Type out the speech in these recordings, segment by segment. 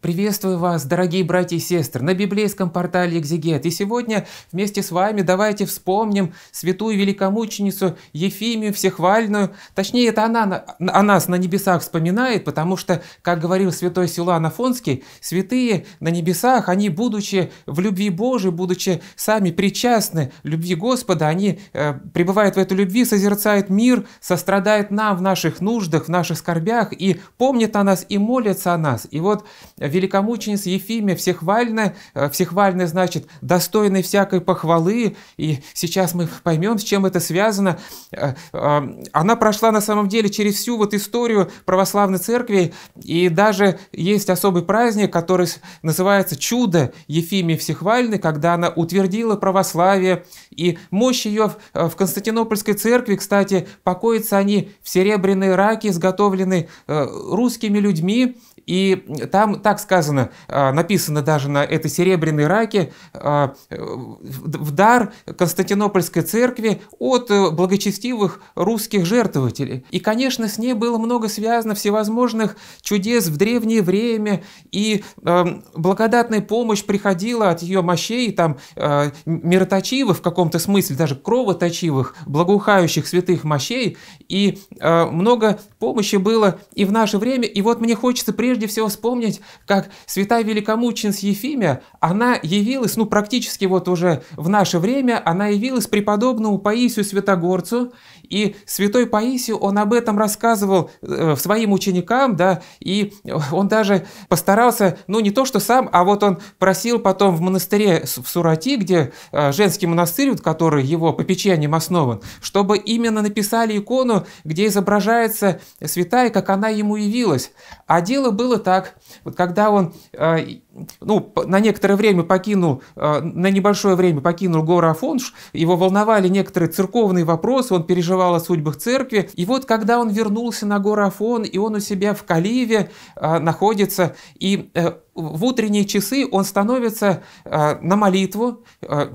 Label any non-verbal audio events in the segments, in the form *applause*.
Приветствую вас, дорогие братья и сестры, на библейском портале «Экзегет». И сегодня вместе с вами давайте вспомним святую великомученицу Ефимию Всехвальную. Точнее, это она о нас на небесах вспоминает, потому что, как говорил святой Силуан Афонский, святые на небесах, они, будучи в любви Божией, будучи сами причастны любви Господа, они, э, пребывают в этой любви, созерцают мир, сострадают нам в наших нуждах, в наших скорбях, и помнят о нас, и молятся о нас. И вот великомученица Ефимия всехвальная, э, всехвальная значит достойной всякой похвалы, и сейчас мы поймем, с чем это связано. Э, э, она прошла на самом деле через всю вот историю православной церкви, и даже есть особый праздник, который называется «Чудо Ефимии Всехвальной», когда она утвердила православие, и мощь ее в Константинопольской церкви, кстати, покоятся они в серебряной раке, изготовленной русскими людьми, и там так сказано, а, написано даже на этой серебряной раке, а, в дар Константинопольской церкви от э, благочестивых русских жертвователей. И, конечно, с ней было много связано всевозможных чудес в древнее время, и а, благодатная помощь приходила от ее мощей, там, мироточивых в каком-то смысле, даже кровоточивых, благоухающих святых мощей, и много помощи было и в наше время. И вот мне хочется прежде прежде всего вспомнить, как святая великомученица Ефимия, она явилась, ну, практически вот уже в наше время, она явилась преподобному Паисию Святогорцу, и святой Паисий, он об этом рассказывал э, своим ученикам, да, и он даже постарался, ну, не то что сам, а вот он просил потом в монастыре в Сурати, где э, женский монастырь, который его попечением основан, чтобы именно написали икону, где изображается святая, как она ему явилась. А дело было так, вот когда он э, ну, на некоторое время покинул, э, на небольшое время покинул гору Афонш, его волновали некоторые церковные вопросы, он переживал о судьбах церкви. И вот когда он вернулся на гору Афон, и он у себя в Каливе э, находится, и э, в утренние часы он становится на молитву,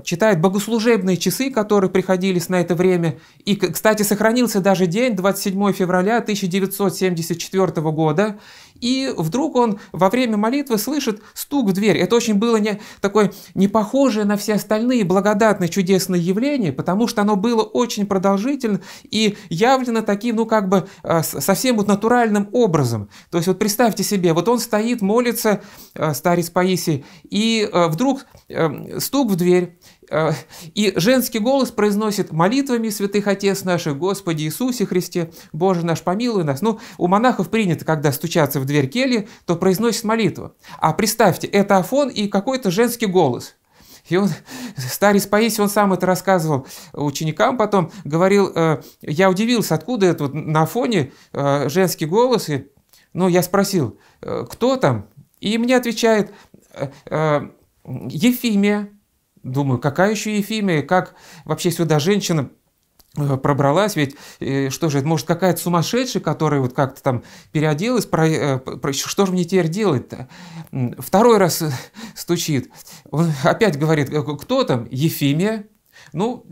читает богослужебные часы, которые приходились на это время. И, кстати, сохранился даже день, 27 февраля 1974 года. И вдруг он во время молитвы слышит стук в дверь. Это очень было не, такое не похожее на все остальные благодатные чудесные явления, потому что оно было очень продолжительно и явлено таким, ну как бы э, совсем вот натуральным образом. То есть вот представьте себе, вот он стоит, молится, э, старец Паисий, и э, вдруг стук в дверь, и женский голос произносит молитвами святых Отец наших, Господи Иисусе Христе, Боже наш, помилуй нас. Ну, у монахов принято, когда стучатся в дверь кельи, то произносит молитву. А представьте, это Афон и какой-то женский голос. И он, старец Паисий, он сам это рассказывал ученикам потом, говорил, э, я удивился, откуда это вот на фоне э, женский голос. И, ну, я спросил, кто там? И мне отвечает, Ефимия. Думаю, какая еще Ефимия, как вообще сюда женщина э, пробралась, ведь э, что же, может какая-то сумасшедшая, которая вот как-то там переоделась, про, э, про, что же мне теперь делать-то? Второй раз стучит, он опять говорит, кто там? Ефимия. Ну,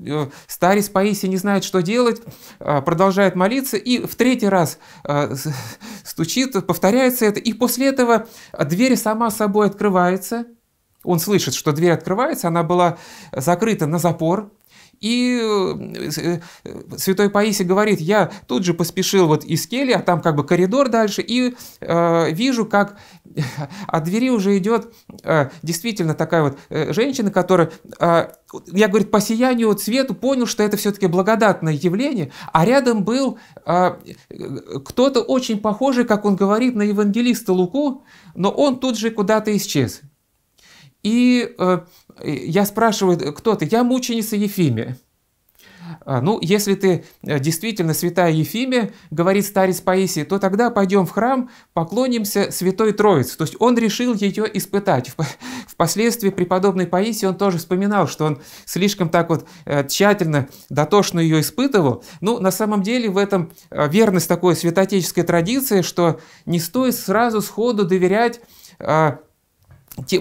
старец Паисий не знает, что делать, продолжает молиться, и в третий раз стучит, повторяется это, и после этого дверь сама собой открывается – он слышит, что дверь открывается, она была закрыта на запор, и э, святой Паисий говорит, я тут же поспешил вот из кельи, а там как бы коридор дальше, и э, вижу, как от двери уже идет э, действительно такая вот э, женщина, которая, э, я, говорит, по сиянию цвету понял, что это все-таки благодатное явление, а рядом был э, кто-то очень похожий, как он говорит, на евангелиста Луку, но он тут же куда-то исчез. И э, я спрашиваю, кто ты? Я мученица Ефимия. А, ну, если ты э, действительно святая Ефимия, говорит старец Паисий, то тогда пойдем в храм, поклонимся Святой Троице. То есть он решил ее испытать. Впоследствии преподобный Паисий, он тоже вспоминал, что он слишком так вот э, тщательно, дотошно ее испытывал. Ну, на самом деле в этом э, верность такой святотеческой традиции, что не стоит сразу сходу доверять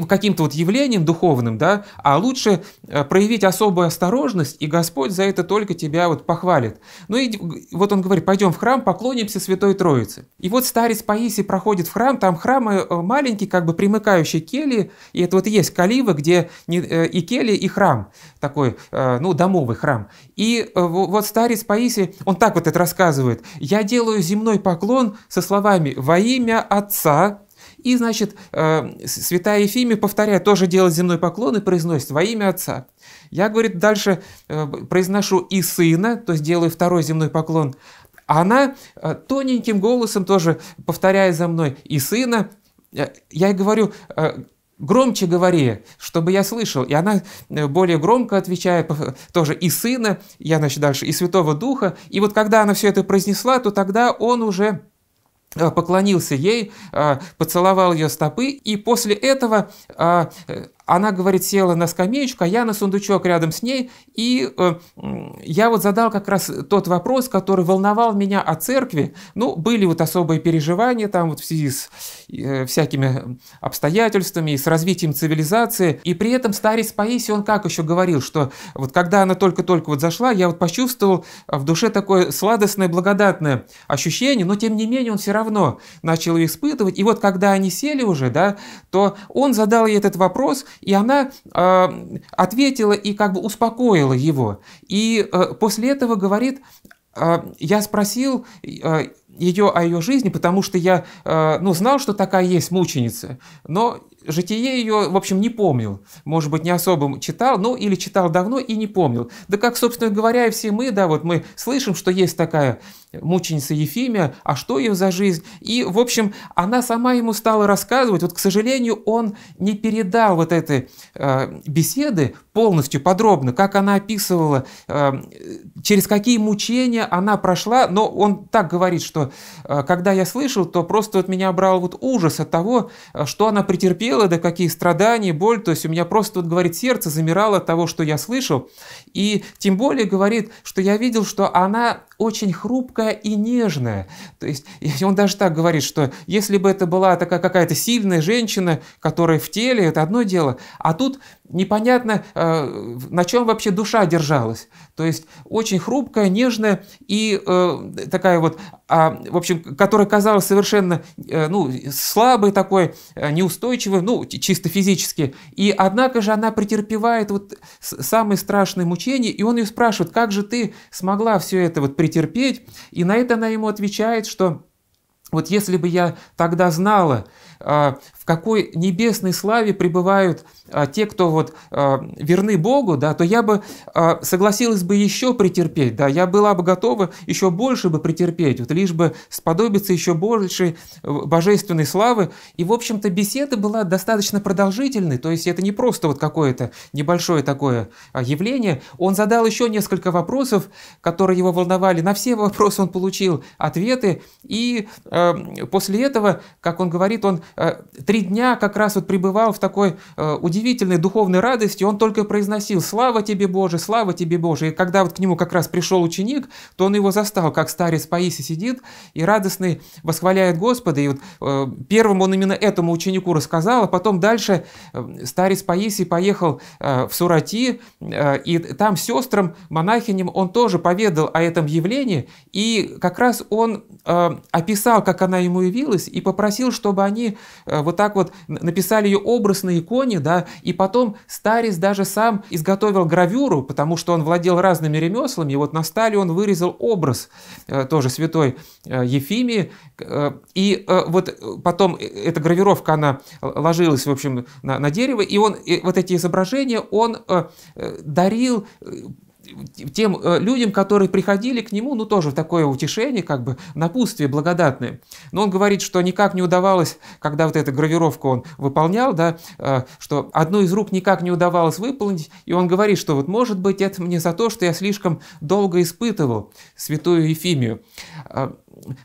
каким-то вот явлением духовным, да, а лучше э, проявить особую осторожность, и Господь за это только тебя вот похвалит. Ну и вот он говорит, пойдем в храм, поклонимся Святой Троице. И вот старец Паисий проходит в храм, там храм э, маленький, как бы примыкающий к келье, и это вот есть калива, где э, и келья, и храм, такой, ну, домовый храм. И вот старец Паисий, он так вот это рассказывает, «Я делаю земной поклон со словами «Во имя Отца, и, значит, э, святая Ефимия повторяет, тоже делает земной поклон и произносит во имя Отца. Я, говорит, дальше э, произношу и Сына, то есть делаю второй земной поклон. А она э, тоненьким голосом тоже повторяет за мной и Сына. Я ей говорю, громче говори, чтобы я слышал. И она более громко отвечает, тоже и Сына, я, значит, дальше, и Святого Духа. И вот когда она все это произнесла, то тогда он уже поклонился ей, э, поцеловал ее стопы, и после этого э, она, говорит, села на скамеечку, а я на сундучок рядом с ней, и э, я вот задал как раз тот вопрос, который волновал меня о церкви. Ну, были вот особые переживания там вот в связи с э, всякими обстоятельствами с развитием цивилизации, и при этом старец Паисий, он как еще говорил, что вот когда она только-только вот зашла, я вот почувствовал в душе такое сладостное, благодатное ощущение, но тем не менее он все равно начал ее испытывать, и вот когда они сели уже, да, то он задал ей этот вопрос, и она э, ответила и как бы успокоила его. И э, после этого говорит, э, я спросил э, ее о ее жизни, потому что я э, ну, знал, что такая есть мученица, но житие ее, в общем, не помнил. Может быть, не особо читал, ну или читал давно и не помнил. Да как, собственно говоря, и все мы, да, вот мы слышим, что есть такая мученица Ефимия, а что ее за жизнь? И, в общем, она сама ему стала рассказывать. Вот, к сожалению, он не передал вот этой э, беседы полностью, подробно, как она описывала, э, через какие мучения она прошла, но он так говорит, что э, когда я слышал, то просто вот меня брал вот ужас от того, э, что она претерпела, да какие страдания, боль, то есть у меня просто, вот, говорит, сердце замирало от того, что я слышал, и тем более говорит, что я видел, что она очень хрупкая и нежная. То есть *laughs* он даже так говорит, что если бы это была такая какая-то сильная женщина, которая в теле, это одно дело, а тут непонятно, э, на чем вообще душа держалась. То есть очень хрупкая, нежная и э, такая вот, а, в общем, которая казалась совершенно э, ну, слабой такой, неустойчивой, ну, чисто физически. И однако же она претерпевает вот самые страшные мучения, и он ее спрашивает, как же ты смогла все это вот претерпеть? И на это она ему отвечает, что вот если бы я тогда знала, в какой небесной славе пребывают а, те, кто вот а, верны Богу, да, то я бы а, согласилась бы еще претерпеть, да, я была бы готова еще больше бы претерпеть, вот лишь бы сподобиться еще большей э, божественной славы. И, в общем-то, беседа была достаточно продолжительной, то есть это не просто вот какое-то небольшое такое явление. Он задал еще несколько вопросов, которые его волновали. На все вопросы он получил ответы, и э, после этого, как он говорит, он э, три дня как раз вот пребывал в такой э, удивительной духовной радости, он только произносил «Слава тебе, Боже! Слава тебе, Боже!» И когда вот к нему как раз пришел ученик, то он его застал, как старец Паисий сидит и радостный восхваляет Господа. И вот э, первым он именно этому ученику рассказал, а потом дальше э, старец Паисий поехал э, в Сурати, э, и там сестрам, монахиням он тоже поведал о этом явлении, и как раз он э, описал, как она ему явилась, и попросил, чтобы они э, вот так вот написали ее образ на иконе, да, и потом старец даже сам изготовил гравюру, потому что он владел разными ремеслами, и вот на стале он вырезал образ э, тоже святой э, Ефимии, э, и вот потом эта гравировка, она ложилась, в общем, на, на дерево, и он вот эти изображения он дарил тем э, людям, которые приходили к нему, ну тоже в такое утешение, как бы напутствие благодатное. Но он говорит, что никак не удавалось, когда вот эту гравировку он выполнял, да, э, что одну из рук никак не удавалось выполнить, и он говорит, что вот может быть это мне за то, что я слишком долго испытывал святую Ефимию. Э,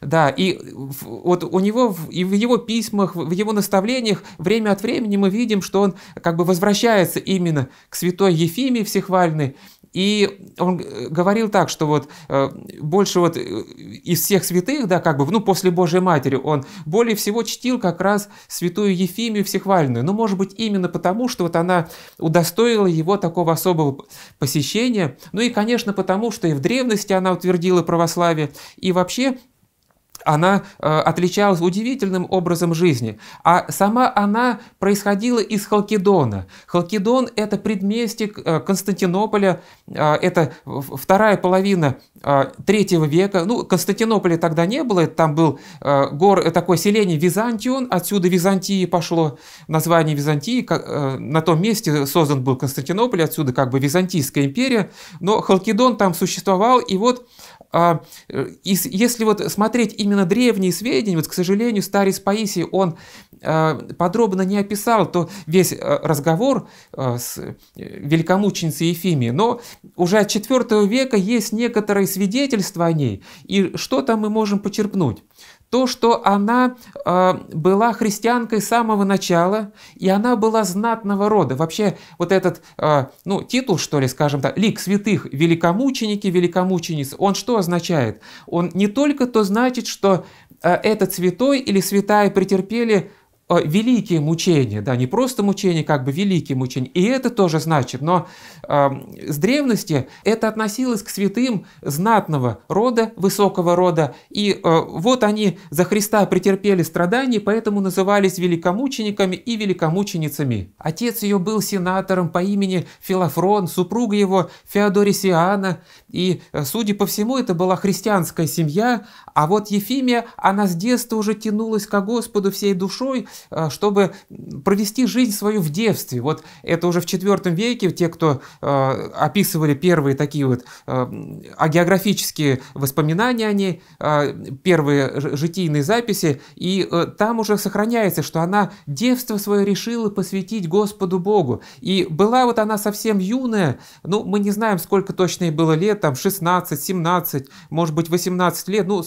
да, и вот у него и в его письмах, в его наставлениях время от времени мы видим, что он как бы возвращается именно к святой Ефимии всехвальной, И он э, говорил так, что вот э, больше вот из всех святых, да, как бы, ну, после Божьей Матери, он более всего чтил как раз святую Ефимию Всехвальную. Ну, может быть, именно потому, что вот она удостоила его такого особого посещения. Ну и, конечно, потому, что и в древности она утвердила православие, и вообще она э, отличалась удивительным образом жизни. А сама она происходила из Халкидона. Халкидон – это предместье э, Константинополя, э, это вторая половина третьего века. Ну, Константинополя тогда не было, там был гор, такое селение Византион, отсюда Византии пошло название Византии, на том месте создан был Константинополь, отсюда как бы Византийская империя, но Халкидон там существовал, и вот а, если вот смотреть именно древние сведения, вот, к сожалению, старец Паисий, он а, подробно не описал то весь а, разговор с великомученицей Ефимией, но уже от IV века есть некоторые свидетельства о ней, и что там мы можем почерпнуть то, что она э, была христианкой с самого начала, и она была знатного рода. Вообще вот этот, э, ну, титул, что ли, скажем так, лик святых, великомученики, великомучениц, он что означает? Он не только то значит, что э, этот святой или святая претерпели великие мучения, да, не просто мучения, как бы великие мучения. И это тоже значит, но э, с древности это относилось к святым знатного рода, высокого рода. И э, вот они за Христа претерпели страдания, поэтому назывались великомучениками и великомученицами. Отец ее был сенатором по имени Филофрон, супруга его Феодорисиана. И, э, судя по всему, это была христианская семья. А вот Ефимия, она с детства уже тянулась к Господу всей душой, чтобы провести жизнь свою в девстве. Вот это уже в IV веке те, кто э, описывали первые такие вот э, агеографические воспоминания о ней, первые житийные записи, и там уже сохраняется, что она девство свое решила посвятить Господу Богу. И была вот она совсем юная, ну, мы не знаем, сколько точно ей было лет, там 16, 17, может быть, 18 лет, ну,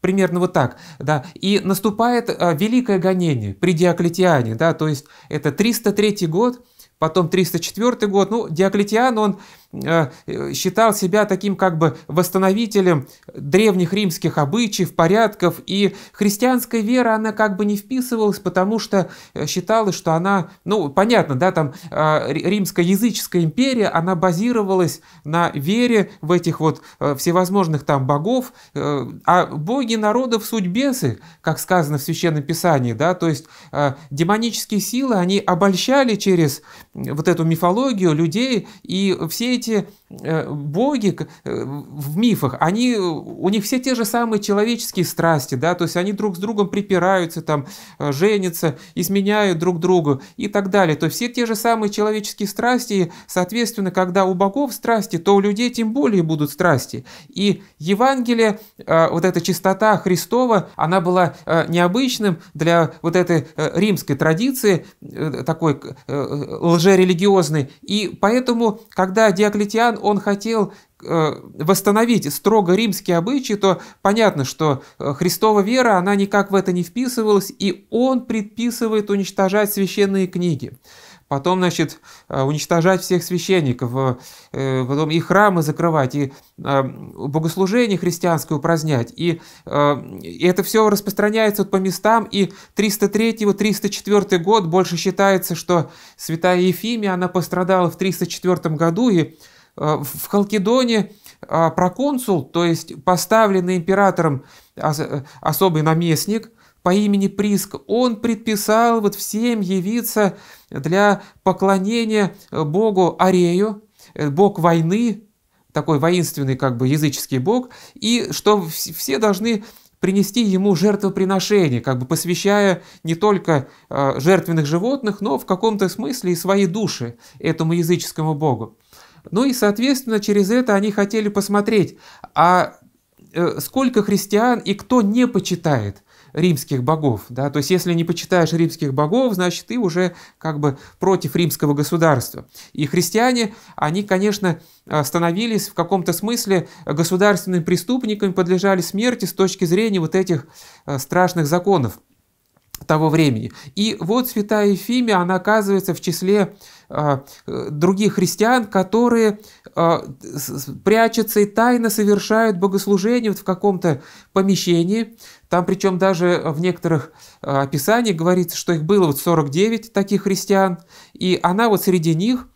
примерно вот так, да. И наступает великое гонение, при Диоклетиане, да, то есть это 303 год, потом 304 год. Ну, Диоклетиан, он считал себя таким как бы восстановителем древних римских обычаев, порядков, и христианская вера, она как бы не вписывалась, потому что э, считалось, что она, ну, понятно, да, там э, римская языческая империя, она базировалась на вере в этих вот всевозможных там богов, а боги народов суть бесы, как сказано в Священном Писании, да, то есть демонические силы, они обольщали через вот эту мифологию людей, и все э, боги э, в мифах, они, у них все те же самые человеческие страсти, да, то есть они друг с другом припираются, там, э, женятся, изменяют друг другу и так далее. То есть все те же самые человеческие страсти, соответственно, когда у богов страсти, то у людей тем более будут страсти. И Евангелие, вот эта чистота Христова, она была необычным для вот этой римской традиции, такой лжерелигиозной, и поэтому, когда Диоклетиан, он хотел э, восстановить строго римские обычаи, то понятно, что э, Христова вера, она никак в это не вписывалась, и он предписывает уничтожать священные книги потом, значит, э, уничтожать всех священников, потом и храмы закрывать, и богослужение христианское упразднять. И, и это все распространяется по местам, и 303-304 год больше считается, что святая Ефимия, она пострадала в 304 году, и в Халкидоне э, проконсул, то есть поставленный императором особый наместник по имени Приск, он предписал вот всем явиться для поклонения богу Арею, э, бог войны, такой воинственный как бы языческий бог, и что все должны принести ему жертвоприношение, как бы посвящая не только жертвенных животных, но в каком-то смысле и свои души этому языческому богу. Ну и, соответственно, через это они хотели посмотреть, а э, сколько христиан и кто не почитает римских богов. Да? То есть, если не почитаешь римских богов, значит, ты уже как бы против римского государства. И христиане, они, конечно, становились в каком-то смысле государственными преступниками, подлежали смерти с точки зрения вот этих э, страшных законов того времени. И вот святая Ефимия, она оказывается в числе а, других христиан, которые прячутся и тайно совершают богослужение вот в каком-то помещении. Там причем даже в некоторых описаниях говорится, что их было вот 49 таких христиан, и она вот среди них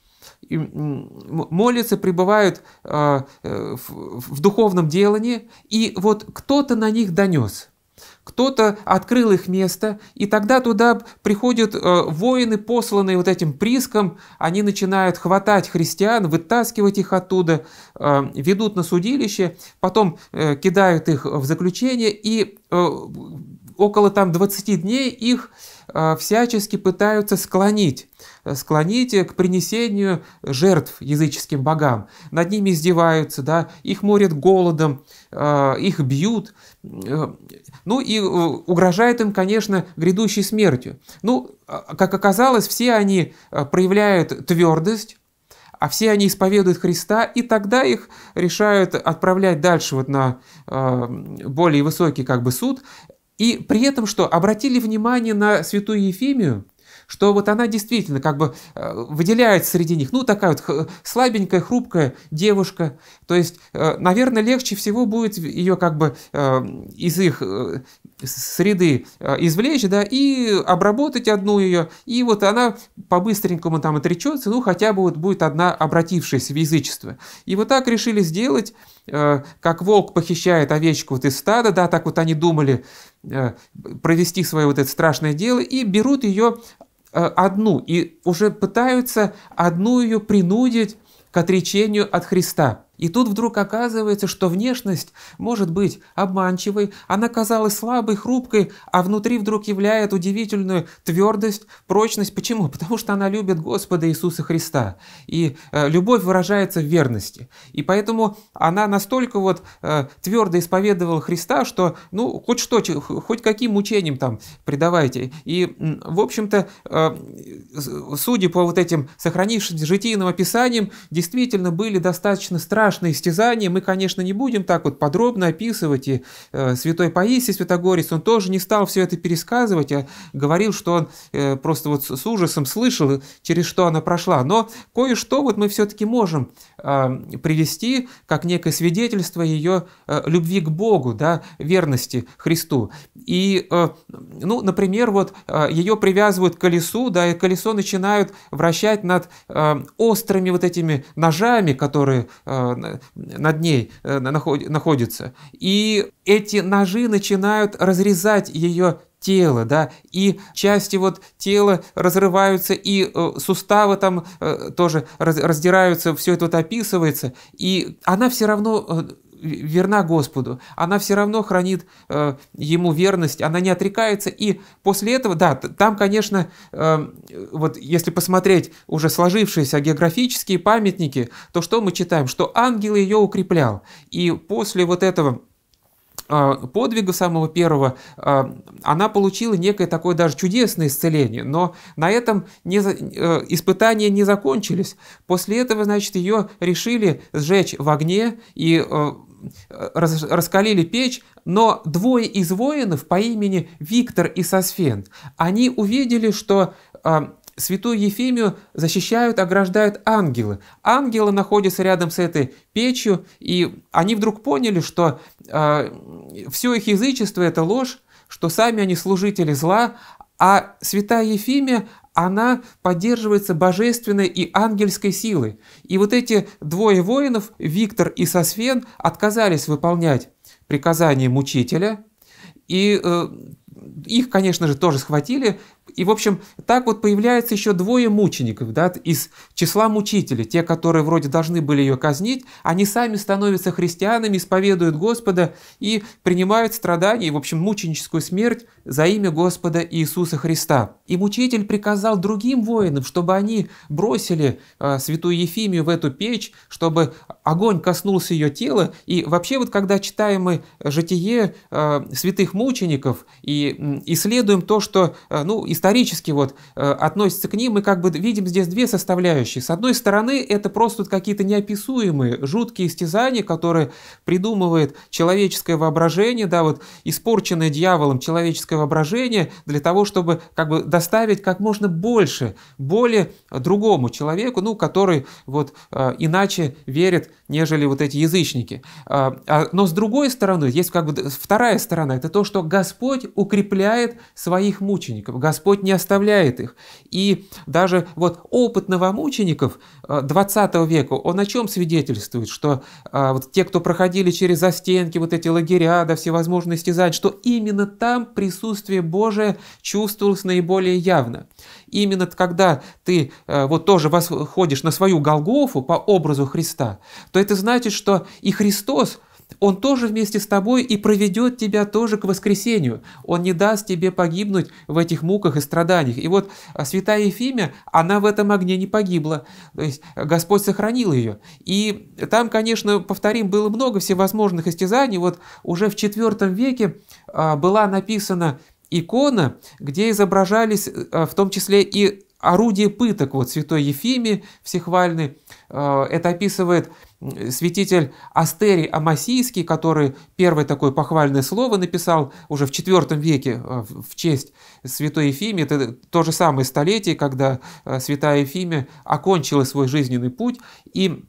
молятся, пребывают в духовном делании, и вот кто-то на них донес – кто-то открыл их место, и тогда туда приходят э, воины, посланные вот этим приском, они начинают хватать христиан, вытаскивать их оттуда, э, ведут на судилище, потом э, кидают их в заключение, и около там 20 дней их всячески пытаются склонить склонить к принесению жертв языческим богам. Над ними издеваются, да, их морят голодом, их бьют. Ну и э, угрожает им, конечно, грядущей смертью. Ну, а, как оказалось, все они э, проявляют твердость, а все они исповедуют Христа, и тогда их решают отправлять дальше вот на э, более высокий как бы суд. И при этом что? Обратили внимание на святую Ефимию, что вот она действительно как бы э, выделяется среди них, ну такая вот слабенькая, хрупкая девушка, то есть, э, наверное, легче всего будет ее как бы э, из их среды извлечь, да, и обработать одну ее, и вот она по-быстренькому там отречется, ну, хотя бы вот будет одна обратившаяся в язычество. И вот так решили сделать, как волк похищает овечку вот из стада, да, так вот они думали провести свое вот это страшное дело, и берут ее Э, одну и уже пытаются одну ее принудить к отречению от Христа. И тут вдруг оказывается, что внешность может быть обманчивой, она казалась слабой, хрупкой, а внутри вдруг являет удивительную твердость, прочность. Почему? Потому что она любит Господа Иисуса Христа. И э, любовь выражается в верности. И поэтому она настолько вот э, твердо исповедовала Христа, что, ну, хоть что, хоть каким мучением там предавайте. И, в общем-то, э, судя по вот этим сохранившимся житийным описаниям, действительно были достаточно страшные страшные истязания. Мы, конечно, не будем так вот подробно описывать. И э, святой Паисий Святогорец, он тоже не стал все это пересказывать, а говорил, что он э, просто вот с, ужасом слышал, через что она прошла. Но кое-что вот мы все-таки можем э, привести как некое свидетельство ее э, любви к Богу, да, верности Христу. И, э, ну, например, вот э, ее привязывают к колесу, да, и колесо начинают вращать над э, острыми вот этими ножами, которые э, над ней э, находится. И эти ножи начинают разрезать ее тело, да, и части вот тела разрываются, и э, суставы там э, тоже раз, раздираются, все это вот описывается, и она все равно э, верна Господу, она все равно хранит э, ему верность, она не отрекается, и после этого, да, там, конечно, э, вот если посмотреть уже сложившиеся географические памятники, то что мы читаем? Что ангел ее укреплял, и после вот этого э, подвига самого первого, э, она получила некое такое даже чудесное исцеление, но на этом не, э, испытания не закончились. После этого, значит, ее решили сжечь в огне, и рас, раскалили печь, но двое из воинов по имени Виктор и Сосфен, они увидели, что э, святую Ефимию защищают, ограждают ангелы. Ангелы находятся рядом с этой печью, и они вдруг поняли, что э, все их язычество – это ложь, что сами они служители зла, а святая Ефимия, она поддерживается божественной и ангельской силой. И вот эти двое воинов, Виктор и Сосфен, отказались выполнять приказания мучителя, и э, их, конечно же, тоже схватили, и, в общем, так вот появляется еще двое мучеников да, из числа мучителей. Те, которые вроде должны были ее казнить, они сами становятся христианами, исповедуют Господа и принимают страдания, и, в общем, мученическую смерть за имя Господа Иисуса Христа. И мучитель приказал другим воинам, чтобы они бросили э, святую Ефимию в эту печь, чтобы огонь коснулся ее тела. И вообще вот когда читаем мы житие э, святых мучеников и исследуем то, что, э, ну, исторически вот относится к ним, мы как бы видим здесь две составляющие. С одной стороны, это просто какие-то неописуемые, жуткие истязания, которые придумывает человеческое воображение, да, вот испорченное дьяволом человеческое воображение для того, чтобы как бы доставить как можно больше боли другому человеку, ну, который вот иначе верит, нежели вот эти язычники. Но с другой стороны, есть как бы вторая сторона, это то, что Господь укрепляет своих мучеников, Господь не оставляет их. И даже вот опыт новомучеников 20 э, века, он о чем свидетельствует? Что а, вот те, кто проходили через застенки, вот эти лагеря, да, всевозможные стязания, что именно там присутствие Божие чувствовалось наиболее явно. Именно когда ты э, вот тоже восходишь на свою Голгофу по образу Христа, то это значит, что и Христос – он тоже вместе с тобой и проведет тебя тоже к воскресению. Он не даст тебе погибнуть в этих муках и страданиях. И вот а, святая Ефимия, она в этом огне не погибла. То есть Господь сохранил ее. И там, конечно, повторим, было много всевозможных истязаний. Вот уже в IV веке а, была написана икона, где изображались а, в том числе и орудие пыток, вот святой Ефимии всехвальный, это описывает святитель Астерий Амасийский, который первое такое похвальное слово написал уже в IV веке э, в честь святой Ефимии, это то же самое столетие, когда э, святая Ефимия окончила свой жизненный путь, и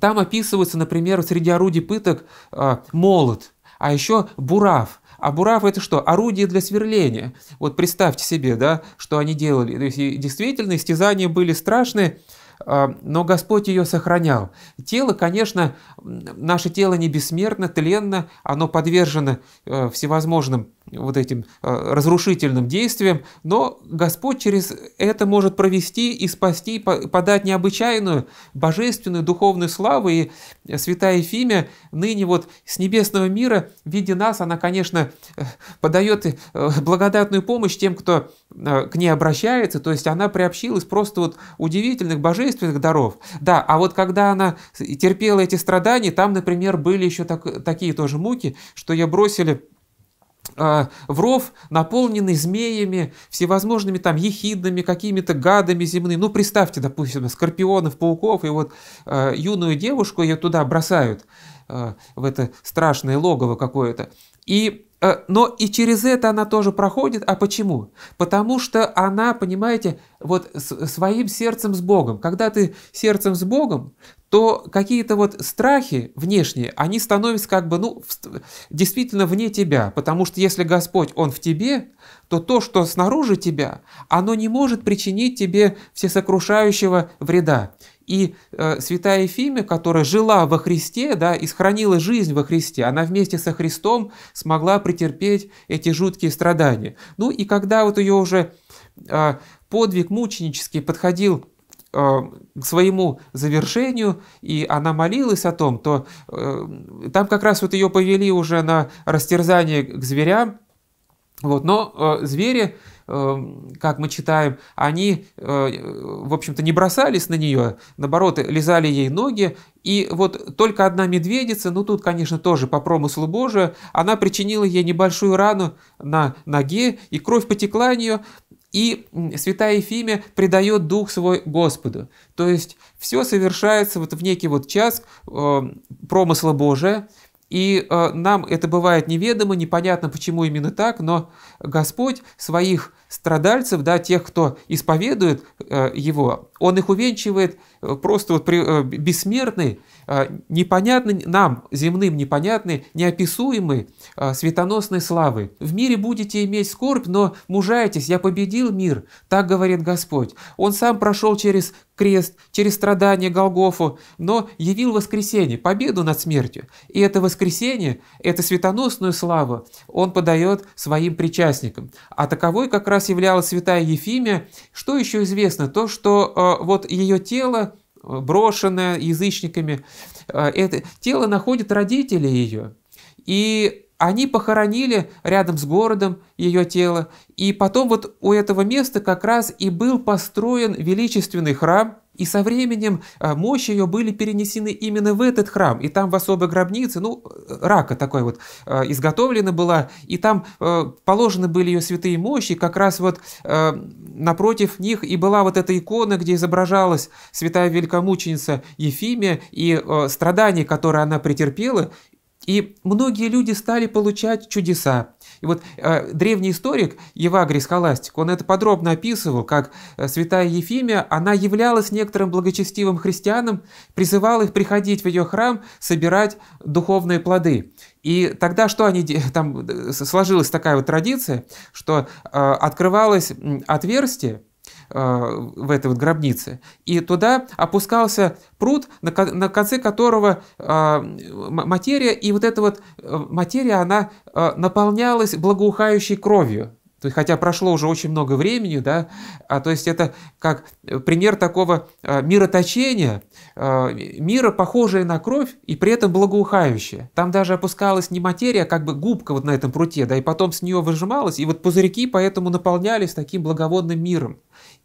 там описывается, например, среди орудий пыток э, молот, а еще бурав. А бурав это что? Орудие для сверления. Вот представьте себе, да, что они делали. То есть действительно истязания были страшные, но Господь ее сохранял. Тело, конечно, наше тело не бессмертно, тленно, оно подвержено э, всевозможным вот этим э, разрушительным действием, но Господь через это может провести и спасти, подать необычайную божественную духовную славу. И святая Ефимия ныне вот с небесного мира в виде нас, она, конечно, э, подает благодатную помощь тем, кто к ней обращается, то есть она приобщилась просто вот удивительных божественных даров. Да, а вот когда она терпела эти страдания, там, например, были еще так, такие тоже муки, что ее бросили а, в ров, наполненный змеями, всевозможными там ехидными, какими-то гадами земными. Ну, представьте, допустим, скорпионов, пауков, и вот э, юную девушку ее туда бросают, в это страшное логово какое-то. И Э, но и через это она тоже проходит. А почему? Потому что она, понимаете, вот своим сердцем с Богом. Когда ты сердцем с Богом, то какие-то вот страхи внешние, они становятся как бы, ну, действительно вне тебя. Потому что если Господь, Он в тебе, то то, что снаружи тебя, оно не может причинить тебе всесокрушающего вреда. И э, святая Ефимия, которая жила во Христе, да, и сохранила жизнь во Христе, она вместе со Христом смогла претерпеть эти жуткие страдания. Ну и когда вот ее уже э, подвиг мученический подходил э, к своему завершению, и она молилась о том, то э, там как раз вот ее повели уже на растерзание к зверям, вот, но э, звери как мы читаем, они, э, в общем-то, не бросались на нее, наоборот, лизали ей ноги, и вот только одна медведица, ну тут, конечно, тоже по промыслу Божию, она причинила ей небольшую рану на ноге, и кровь потекла на нее, и святая Ефимия предает дух свой Господу. То есть все совершается вот в некий вот час э, промысла Божия, и э, нам это бывает неведомо, непонятно, почему именно так, но Господь своих страдальцев, да, тех, кто исповедует э, Его, Он их увенчивает э, просто вот э, бессмертной, непонятной нам, земным непонятной, неописуемой светоносной славы. В мире будете иметь скорбь, но мужайтесь, я победил мир, так говорит Господь. Он сам прошел через крест, через страдания Голгофу, но явил воскресение, победу над смертью. И это воскресение, эту светоносную славу он подает своим причастникам. А таковой как раз являлась святая Ефимия. Что еще известно? То, что э, вот ее тело, э, брошенное язычниками, э, это тело находит родители ее. И они похоронили рядом с городом ее тело, и потом вот у этого места как раз и был построен величественный храм, И со временем э, мощи ее были перенесены именно в этот храм. И там в особой гробнице, ну, рака такой вот э, изготовлена была, и там положены были ее святые мощи, как раз вот напротив них и была вот эта икона, где изображалась святая великомученица Ефимия и страдания, которые она претерпела, и многие люди стали получать чудеса. И вот э, древний историк Евагрий Схоластик, он это подробно описывал, как э, святая Ефимия, она являлась некоторым благочестивым христианам, призывала их приходить в ее храм, собирать духовные плоды. И тогда что они, там э, сложилась такая вот традиция, что э, открывалось отверстие, в этой вот гробнице. И туда опускался пруд, на, конце которого э, материя, и вот эта вот э, материя, она наполнялась благоухающей кровью. То есть, хотя прошло уже очень много времени, да, а, то есть это как пример такого мироточения, мира, похожее на кровь и при этом благоухающее. Там даже опускалась не материя, а как бы губка вот на этом пруте, да, и потом с нее выжималась, и вот пузырьки поэтому наполнялись таким благоводным миром.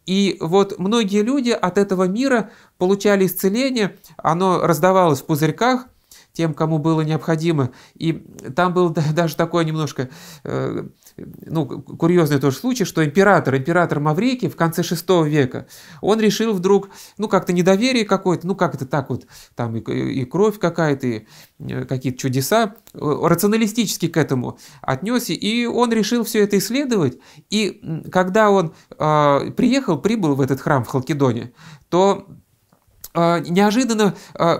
И вот многие люди от этого мира получали исцеление, оно раздавалось в пузырьках, тем, кому было необходимо. И там был *laughs* даже такой немножко э, ну, курьезный тоже случай, что император, император Маврикий в конце VI века, он решил вдруг, ну, как-то недоверие какое-то, ну, как это так вот, там и, и кровь какая-то, и э, какие-то чудеса, э, рационалистически к этому отнесся, и он решил все это исследовать, и когда он э, приехал, прибыл в этот храм в Халкидоне, то э, неожиданно э,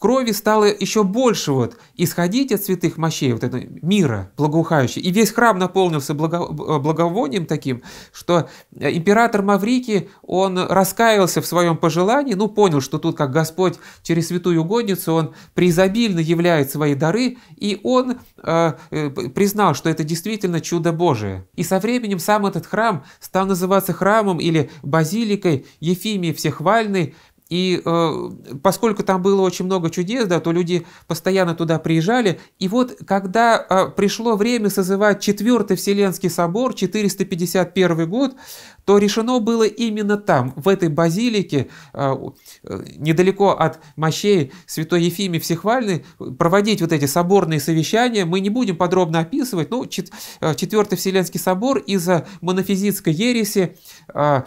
крови стало еще больше вот исходить от святых мощей, вот этого мира благоухающего. И весь храм наполнился благо, благовонием таким, что император Маврикий, он раскаялся в своем пожелании, ну, понял, что тут как Господь через святую угодницу, он преизобильно являет свои дары, и он э, э, признал, что это действительно чудо Божие. И со временем сам этот храм стал называться храмом или базиликой Ефимии Всехвальной, и э, поскольку там было очень много чудес, да, то люди постоянно туда приезжали. И вот когда э, пришло время созывать Четвертый Вселенский собор, 451 год, то решено было именно там, в этой базилике, э, э, недалеко от мощей Святой Ефимии Всехвальной, проводить вот эти соборные совещания. Мы не будем подробно описывать, но э, Четвертый Вселенский собор из-за монофизитской ереси, э,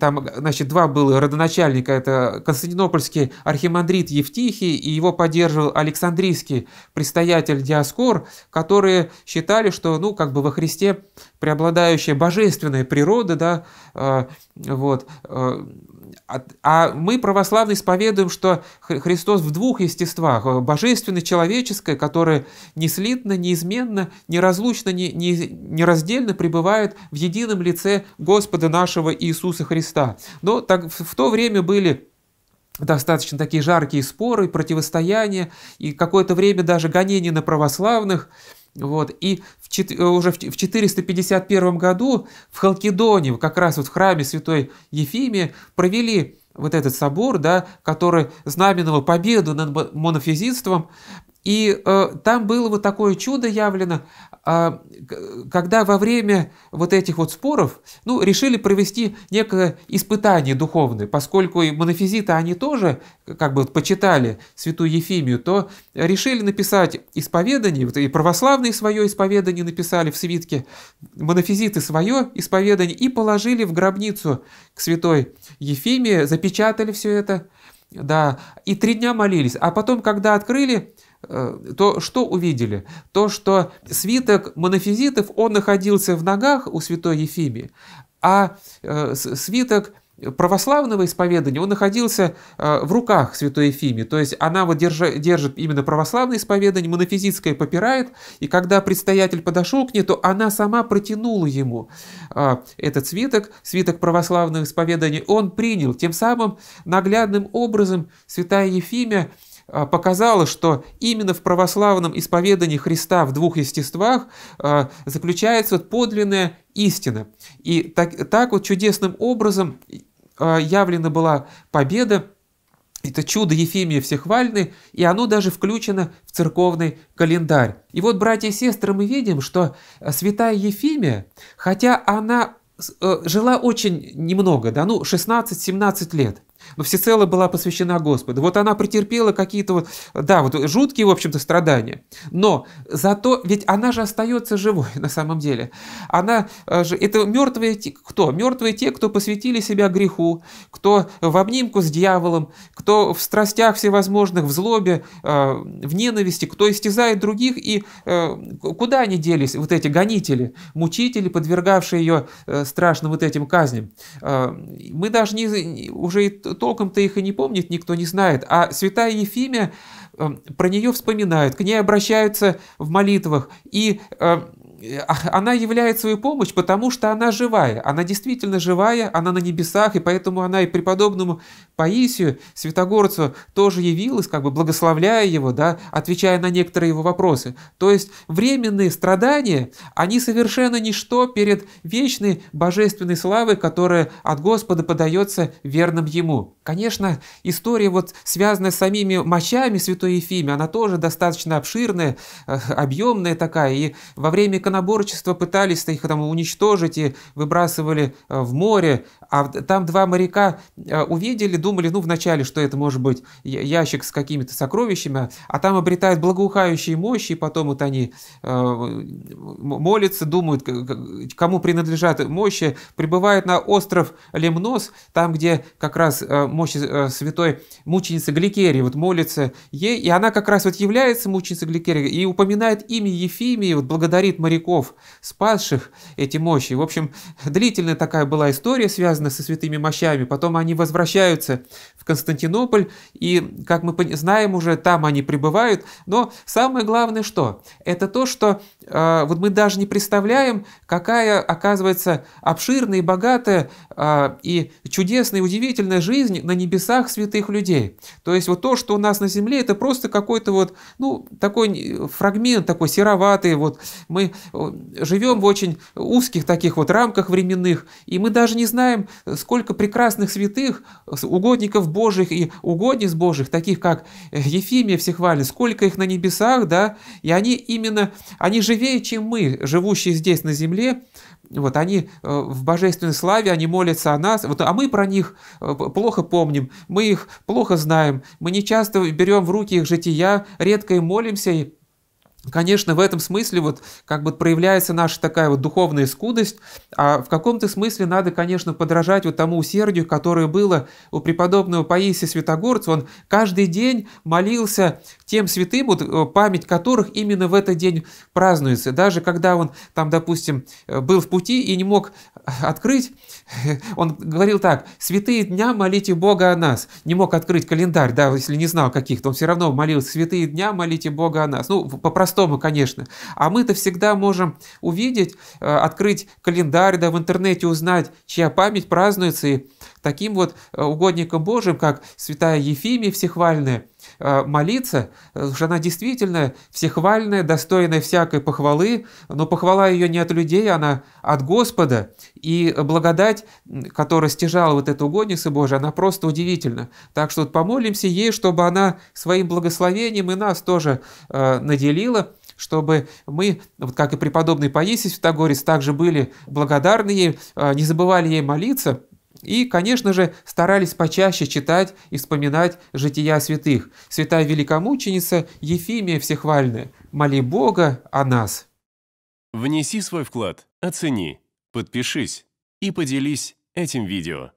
там, значит, два было родоначальника, это Константинопольский архимандрит Евтихий и его поддерживал Александрийский предстоятель Диаскор, которые считали, что, ну, как бы во Христе преобладающая божественная природа, да, э, вот, э, а мы, православные, исповедуем, что Христос в двух естествах, э, божественное, человеческое, которое неслитно, неизменно, неразлучно, не, не, нераздельно пребывает в едином лице Господа нашего Иисуса Христа. Но так, в то время были достаточно такие жаркие споры, противостояния, и какое-то время даже гонения на православных. Вот. И в, уже в 451 году в Халкидоне, как раз вот в храме святой Ефимии, провели вот этот собор, да, который знаменовал победу над монофизитством, и э, там было вот такое чудо явлено, э, когда во время вот этих вот споров, ну, решили провести некое испытание духовное, поскольку и монофизиты, они тоже как бы почитали святую Ефимию, то решили написать исповедание, вот и православные свое исповедание написали в свитке, монофизиты свое исповедание и положили в гробницу к святой Ефимии, запечатали все это, да, и три дня молились, а потом, когда открыли, Э, то что увидели? То, что свиток монофизитов, он находился в ногах у святой Ефимии, а э, свиток православного исповедания, он находился э, в руках святой Ефимии, то есть она вот держа, держит именно православное исповедание, монофизитское попирает, и когда предстоятель подошел к ней, то она сама протянула ему этот свиток, свиток православного исповедания, он принял, тем самым наглядным образом святая Ефимия а, показало, что именно в православном исповедании Христа в двух естествах заключается подлинная истина. И так, так вот чудесным образом явлена была победа, это чудо Ефимия Всехвальный, и оно даже включено в церковный календарь. И вот, братья и сестры, мы видим, что святая Ефимия, хотя она э, жила очень немного, да, ну 16-17 лет, но всецело была посвящена Господу. Вот она претерпела какие-то вот, да, вот жуткие, в общем-то, страдания. Но зато, ведь она же остается живой *laughs* на самом деле. Она э, же, это мертвые кто? Мертвые те, кто посвятили себя греху, кто в обнимку с дьяволом, кто в страстях всевозможных, в злобе, э, в ненависти, кто истязает других. И э, куда они делись, вот эти гонители, мучители, подвергавшие ее страшным вот этим казням? Мы даже не, уже толком-то их и не помнит, никто не знает. А святая Ефимия, э, про нее вспоминают, к ней обращаются в молитвах. И э, а, она являет свою помощь, потому что она живая. Она действительно живая, она на небесах, и поэтому она и преподобному Паисию, Святогорцу, тоже явилась, как бы благословляя его, да, отвечая на некоторые его вопросы. То есть временные страдания, они совершенно ничто перед вечной божественной славой, которая от Господа подается верным ему. Конечно, история, вот, связанная с самими мощами Святой Ефимии, она тоже достаточно обширная, э, объемная такая, и во время иконоборчества пытались их там уничтожить и выбрасывали э, в море, а там два моряка э, увидели, думали, ну, вначале, что это может быть ящик с какими-то сокровищами, а там обретают благоухающие мощи, и потом вот они э, молятся, думают, кому принадлежат мощи, прибывают на остров Лемнос, там, где как раз мощи святой мученицы Гликерии, вот молится ей, и она как раз вот является мученицей Гликерии, и упоминает имя Ефимии, вот благодарит моряков, спасших эти мощи. В общем, длительная такая была история, связанная со святыми мощами. Потом они возвращаются в Константинополь, и, как мы знаем уже, там они пребывают. Но самое главное что? Это то, что э, вот мы даже не представляем, какая, оказывается, обширная и богатая э, и чудесная и удивительная жизнь на небесах святых людей. То есть вот то, что у нас на земле, это просто какой-то вот, ну, такой фрагмент, такой сероватый. Вот мы живем в очень узких таких вот рамках временных, и мы даже не знаем, сколько прекрасных святых, угодников Божьих и угодниц Божьих, таких как Ефимия Всехвальный, сколько их на небесах, да, и они именно, они живее, чем мы, живущие здесь на земле, вот они э, в божественной славе, они молятся о нас, вот, а мы про них э, плохо помним, мы их плохо знаем, мы не часто берем в руки их жития, редко им молимся, и Конечно, в этом смысле вот как бы проявляется наша такая вот духовная скудость, а в каком-то смысле надо, конечно, подражать вот тому усердию, которое было у преподобного Паисия Святогорца. Он каждый день молился тем святым, вот, э, память которых именно в этот день празднуется. Даже когда он там, допустим, э, был в пути и не мог открыть, *laughs* он говорил так, «Святые дня молите Бога о нас». Не мог открыть календарь, да, если не знал каких-то, он все равно молился, «Святые дня молите Бога о нас». Ну, по по-простому, конечно. А мы-то всегда можем увидеть, э, открыть календарь, да, в интернете узнать, чья память празднуется. И таким вот э, угодником Божьим, как святая Ефимия Всехвальная, молиться, потому что она действительно всехвальная, достойная всякой похвалы, но похвала ее не от людей, она от Господа. И благодать, которая стяжала вот эту угодницу Божию, она просто удивительна. Так что вот помолимся ей, чтобы она своим благословением и нас тоже э, наделила, чтобы мы, вот как и преподобный Паисий Святогорец, также были благодарны ей, э, не забывали ей молиться, и, конечно же, старались почаще читать и вспоминать жития святых. Святая великомученица Ефимия Всехвальная, моли Бога о нас. Внеси свой вклад, оцени, подпишись и поделись этим видео.